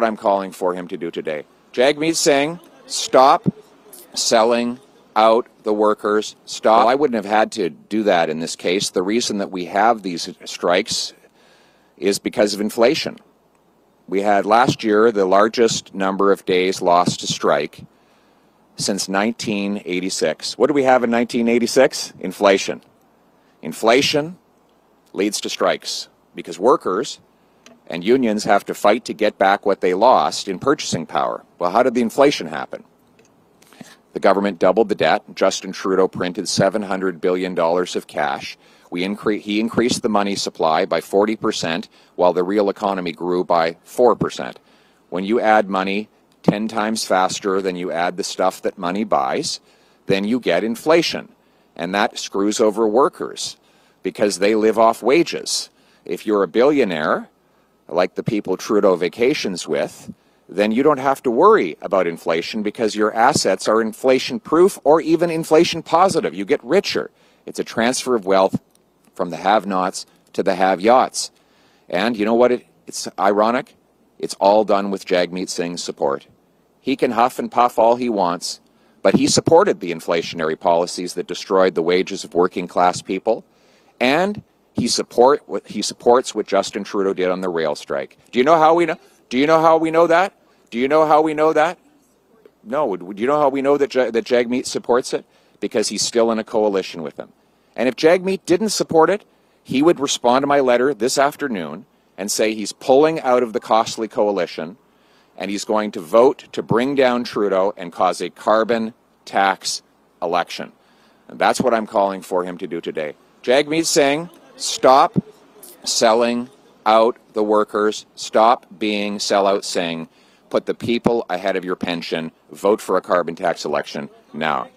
what I'm calling for him to do today. Jagmeet Singh, stop selling out the workers. Stop. Well, I wouldn't have had to do that in this case. The reason that we have these strikes is because of inflation. We had last year the largest number of days lost to strike since 1986. What do we have in 1986? Inflation. Inflation leads to strikes because workers and unions have to fight to get back what they lost in purchasing power. Well, how did the inflation happen? The government doubled the debt. Justin Trudeau printed $700 billion of cash. We incre- he increased the money supply by 40%, while the real economy grew by 4%. When you add money 10 times faster than you add the stuff that money buys, then you get inflation. And that screws over workers because they live off wages. If you're a billionaire, like the people Trudeau vacations with, then you don't have to worry about inflation because your assets are inflation proof or even inflation positive. You get richer. It's a transfer of wealth from the have nots to the have yachts. And you know what? It, it's ironic. It's all done with Jagmeet Singh's support. He can huff and puff all he wants, but he supported the inflationary policies that destroyed the wages of working class people. And he support he supports what Justin Trudeau did on the rail strike. Do you know how we know? Do you know how we know that? Do you know how we know that? No. Do you know how we know that that Jagmeet supports it? Because he's still in a coalition with them. And if Jagmeet didn't support it, he would respond to my letter this afternoon and say he's pulling out of the costly coalition and he's going to vote to bring down Trudeau and cause a carbon tax election. And that's what I'm calling for him to do today. Jagmeet Singh, stop selling out the workers. Stop being sellout Singh. Put the people ahead of your pension. Vote for a carbon tax election now.